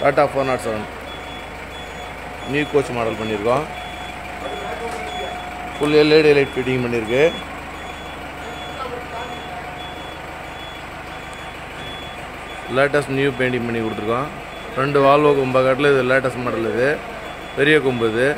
Tata four nought seven. New coach model பண்ணியிருக்கோம். Full LED light fitting பண்ணியிருக்கு. Latest new painting பண்ணி கொடுத்துருக்கோம். ரெண்டு வால்வோ கொம்பை இது லேட்டஸ்ட் மாடல் இது. பெரிய கொம்பு இது.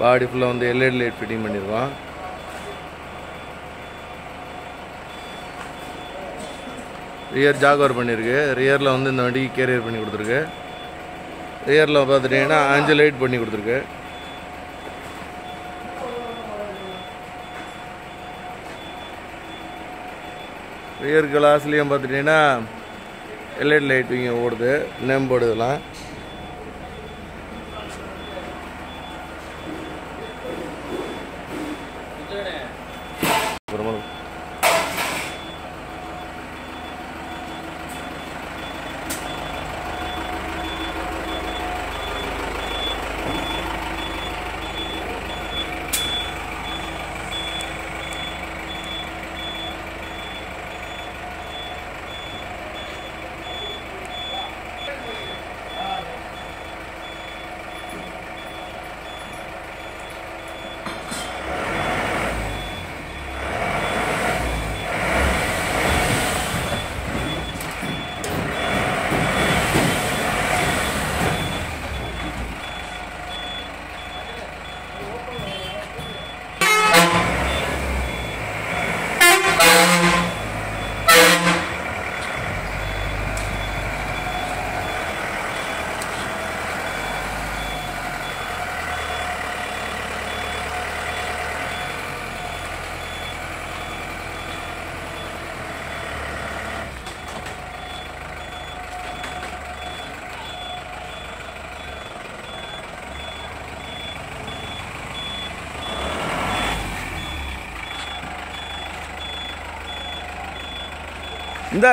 பாடி ஃபுல்லாக வந்து எல்இடி லைட் ஃபிட்டிங் பண்ணியிருக்கோம் ரியர் ஜாகவர் பண்ணியிருக்கு ரியரில் வந்து இந்த வண்டிக்கு கேரியர் பண்ணி கொடுத்துருக்கு. ரியரில் பார்த்துட்டிங்கன்னா அஞ்சு லைட் பண்ணி கொடுத்துருக்கு. ரியர் கிளாஸ்லேயும் பார்த்துட்டிங்கன்னா எல்இடி லைட் இங்கே ஓடுது. நேம் போர்டு இதெல்லாம். இந்த